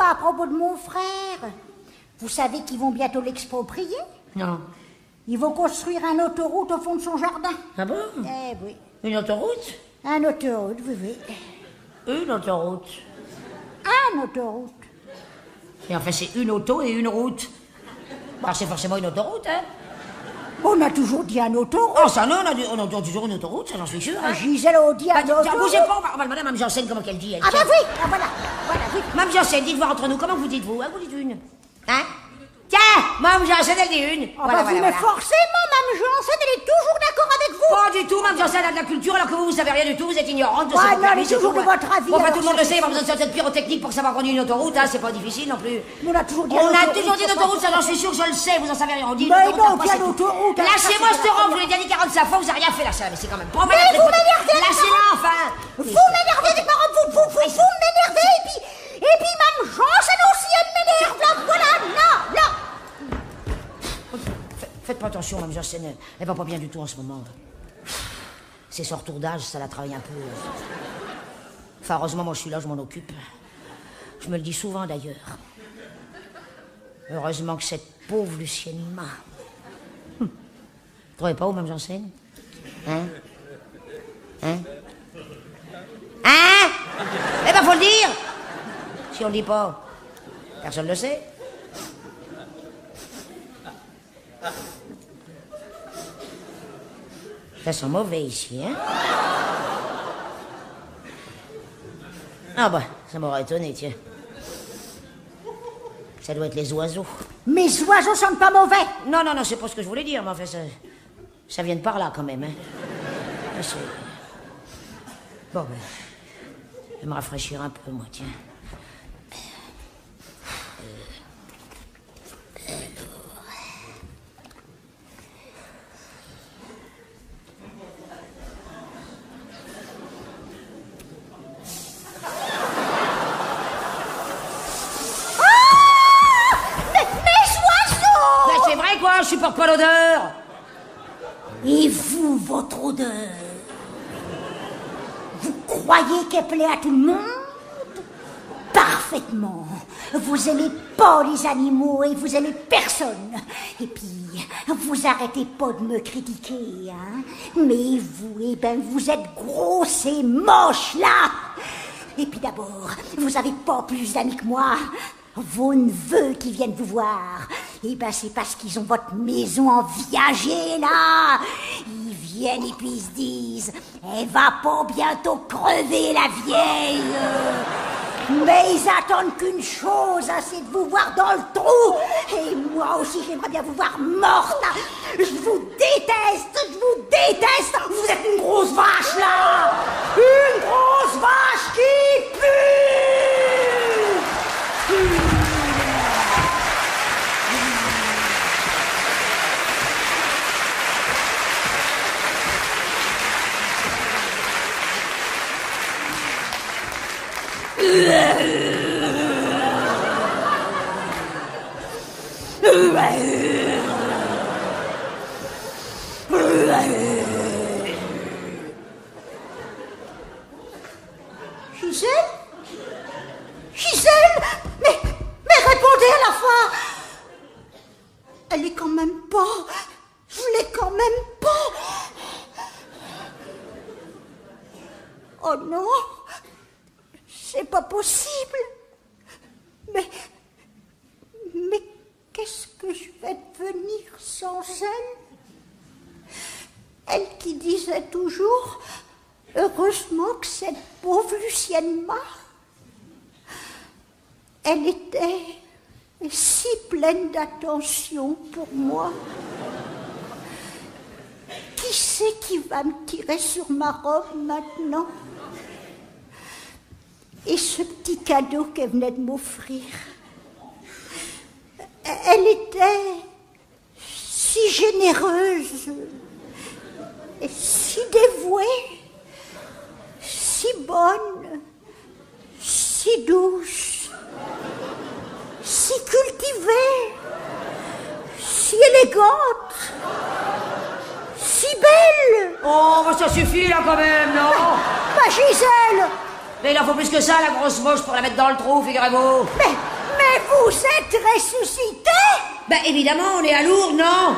bah, à propos de mon frère. Vous savez qu'ils vont bientôt l'exproprier Non. Ils vont construire un autoroute au fond de son jardin. Ah bon Eh oui. Une autoroute Un autoroute, oui, oui. Une autoroute. Un autoroute. Et enfin, c'est une auto et une route. Bah, c'est forcément une autoroute, hein On a toujours dit un autoroute. Oh, ça, non, on a, dit- on a toujours une autoroute, ça, j'en suis sûr. Hein Gisèle, on dit un Bah, autoroute. bougez pas, on va, on va demander à Mme Janssen comment qu'elle dit. Elle, Ah bah oui, ah, voilà, voilà, oui. Mme Janssen, dites voir entre nous, comment vous dites-vous hein Vous dites une. Hein? Tiens, Mme Janssen, elle dit une. Ah bah oui, mais forcément, Mme Janssen, elle est toujours d'accord avec vous. Pas du tout, Mme Janssen a de la culture, alors que vous, vous savez rien du tout, vous êtes ignorante de ce que elle est toujours de votre avis, Bon, enfin, tout le monde le sait, il n'y a pas besoin de de pyrotechnique pour savoir dit une autoroute, hein, c'est pas difficile non plus. On a toujours dit On a autoroute, toujours dit une autoroute, ça j'en suis sûr, je le sais, vous en savez rien. On dit une Mais autoroute, l'autoroute, alors, Lâchez-moi ce rang, je vous l'ai dit 45 fois, vous n'avez rien fait là, ça, mais c'est quand même pas mal. Vous Lâchez-la, enfin Vous m'énervez, dites vous, vous, vous, vous m'énervez, et puis, et puis Mme Janssen aussi, elle m'énerve, là, voilà, non, non. Faites- Faites pas attention, Mme Janssen, elle- elle va pas bien du tout en ce moment. C'est son retour d'âge, ça la travaille un peu. Enfin, heureusement, moi je suis là, je m'en occupe. Je me le dis souvent d'ailleurs. Heureusement que cette pauvre Lucienne m'a. Hum. Vous trouvez pas où, Mme Janssen Hein? Hein? Hein? Eh ben, faut le dire Si on le dit pas, personne le sait. Ça sent mauvais ici, hein? Ah bah, ça m'aurait étonné, tiens. Ça doit être les oiseaux. Mes oiseaux sont pas mauvais. Non, non, non, c'est pas ce que je voulais dire, mais enfin, ça, ça vient de par là quand même, hein. Bon, ben, je vais me rafraîchir un peu, moi, tiens. Supporte pas l'odeur Et vous, votre odeur Vous croyez qu'elle plaît à tout le monde? Parfaitement. Vous aimez pas les animaux et vous aimez personne. Et puis, vous arrêtez pas de me critiquer, hein Mais vous, eh ben, vous êtes grosse et moche, là Et puis d'abord, vous avez pas plus d'amis que moi. Vos neveux qui viennent vous voir, eh ben c'est parce qu'ils ont votre maison en viager là. Ils viennent et puis ils se disent, elle va pas bientôt crever la vieille. Mais ils attendent qu'une chose, hein, c'est de vous voir dans le trou. Et moi aussi, j'aimerais bien vous voir morte. Je vous déteste, je vous déteste. Vous êtes une grosse vache là. Une grosse vache qui pue. Gisèle? Gisèle? Mais, répondez à la fin. Elle est quand même pas... Je l'ai quand même pas. Oh non C'est pas possible Mais... Mais qu'est-ce que je vais devenir sans elle? Elle qui disait toujours Heureusement que cette pauvre Lucienne m'a. Elle était si pleine d'attention pour moi. Qui c'est qui va me tirer sur ma robe maintenant? Et ce petit cadeau qu'elle venait de m'offrir. Elle était si généreuse et si dévouée si bonne, si douce, si cultivée, si élégante, si belle. Oh, bah, ça suffit, là, quand même, non? Ma Gisèle, Mais il en faut plus que ça, la grosse moche, pour la mettre dans le trou, figurez-vous. Mais, mais vous êtes ressuscité? Ben évidemment, on est à Lourdes, non?